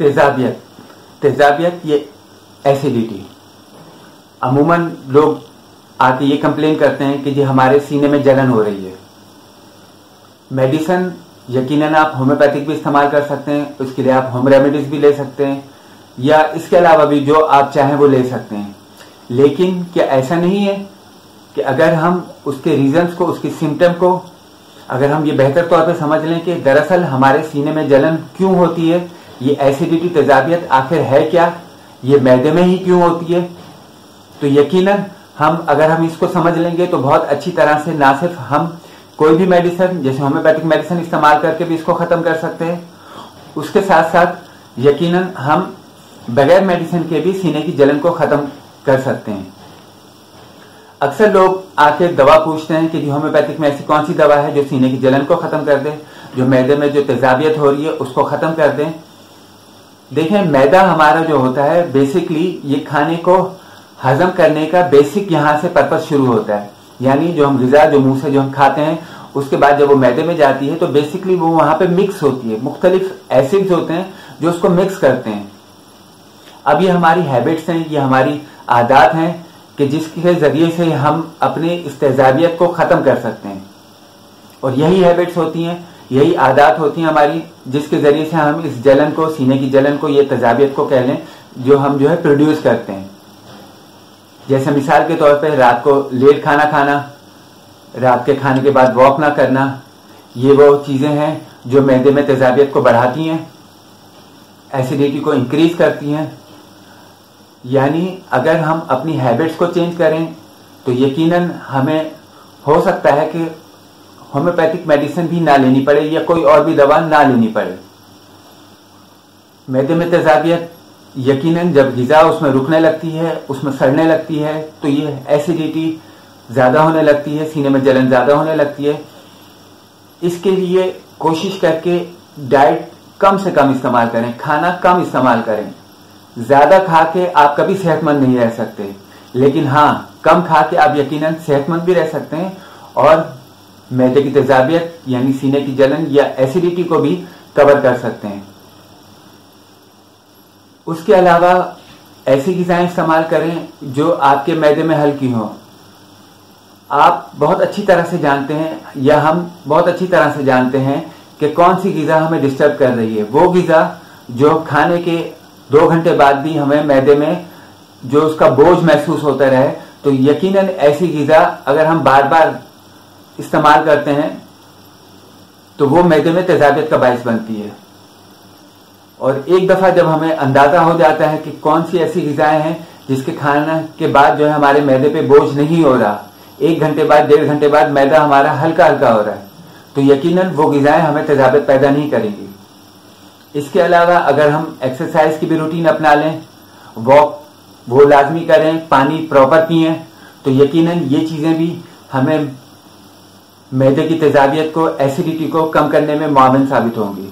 तेजाबियत। तेजाबियत ये एसिडिटी अमूमन लोग आके ये कंप्लेन करते हैं कि जी हमारे सीने में जलन हो रही है। मेडिसन यकीनन आप होम्योपैथिक भी इस्तेमाल कर सकते हैं, उसके लिए आप होम रेमेडीज भी ले सकते हैं, या इसके अलावा भी जो आप चाहें वो ले सकते हैं। लेकिन क्या ऐसा नहीं है कि अगर हम उसके रीजंस को, उसके सिम्टम को, अगर हम ये बेहतर तौर पे समझ लें कि दरअसल हमारे सीने में जलन क्यों होती है ये एसिडिटी तेजाबियत आखिर है क्या? ये मैदे में ही क्यों होती है? तो यकीनन, हम अगर हम इसको समझ लेंगे तो बहुत अच्छी तरह से ना सिर्फ़ हम कोई भी मेडिसिन जैसे होम्योपैथिक मेडिसिन इस्तेमाल करके भी इसको खत्म कर सकते हैं। उसके साथ साथ यकीनन, हम बगैर मेडिसिन के भी सीने की जलन को खत्म कर सकते हैं। अक्सर लोग आके दवा पूछते हैं कि जी होम्योपैथिक में ऐसी कौन सी दवा है जो सीने की जलन को खत्म कर दे, जो मैदे में जो तेजाबियत हो रही है उसको खत्म कर दें। देखें, मैदा हमारा जो होता है बेसिकली ये खाने को हजम करने का बेसिक यहाँ से पर्पज शुरू होता है। यानी जो हम गजा, जो मुँह से जो हम खाते हैं, उसके बाद जब वो मैदे में जाती है तो बेसिकली वो वहाँ पे मिक्स होती है। मुख्तलिफ़ एसिड्स होते हैं जो उसको मिक्स करते हैं। अब ये हमारी हैबिट्स हैं, ये हमारी आदात हैं कि जिसके ज़रिए से हम अपने इस तेजाबियत को खत्म कर सकते हैं। और यही हैबिट्स होती हैं यही आदात होती हैं हमारी, जिसके ज़रिए से हम इस जलन को, सीने की जलन को, ये तेजाबियत को कह लें, जो हम जो है प्रोड्यूस करते हैं। जैसे मिसाल के तौर पर रात को लेट खाना खाना, रात के खाने के बाद वॉक ना करना, ये वो चीज़ें हैं जो मैदे में तेजाबियत को बढ़ाती हैं एसिडिटी को इंक्रीज करती हैं। यानी अगर हम अपनी हैबिट्स को चेंज करें तो यकीनन हमें हो सकता है कि होम्योपैथिक मेडिसिन भी ना लेनी पड़े या कोई और भी दवा ना लेनी पड़े। मैदे में तेजाबियत यकीनन जब गिजा उसमें रुकने लगती है, उसमें सड़ने लगती है तो ये एसिडिटी ज़्यादा होने लगती है, सीने में जलन ज़्यादा होने लगती है। इसके लिए कोशिश करके डाइट कम से कम इस्तेमाल करें, खाना कम इस्तेमाल करें। ज़्यादा खा के आप कभी सेहतमंद नहीं रह सकते, लेकिन हाँ कम खा के आप यकीनन सेहतमंद भी रह सकते हैं और मैदे की तेजाबियत, यानी सीने की जलन या एसिडिटी को भी कवर कर सकते हैं। उसके अलावा ऐसी गिजाएँ इस्तेमाल करें जो आपके मैदे में हल्की हो। आप बहुत अच्छी तरह से जानते हैं, या हम बहुत अच्छी तरह से जानते हैं कि कौन सी गिजा हमें डिस्टर्ब कर रही है। वो गिजा जो खाने के दो घंटे बाद भी हमें मैदे में जो उसका बोझ महसूस होता रहे तो यकीनन ऐसी गिजा अगर हम बार बार इस्तेमाल करते हैं तो वो मैदे में तेजाबियत का बायस बनती है। और एक दफ़ा जब हमें अंदाज़ा हो जाता है कि कौन सी ऐसी गिजाएँ हैं जिसके खाने के बाद जो है हमारे मैदे पे बोझ नहीं हो रहा, एक घंटे बाद, डेढ़ घंटे बाद मैदा हमारा हल्का हल्का हो रहा है तो यकीनन वो गिजाएँ हमें तेजाबियत पैदा नहीं करेंगी। इसके अलावा अगर हम एक्सरसाइज की भी रूटीन अपना लें, वॉक वो लाजमी करें, पानी प्रॉपर पिए तो यकीनन ये चीज़ें भी हमें मैदे की तेजाबियत को एसिडिटी को कम करने में मामन साबित होंगी।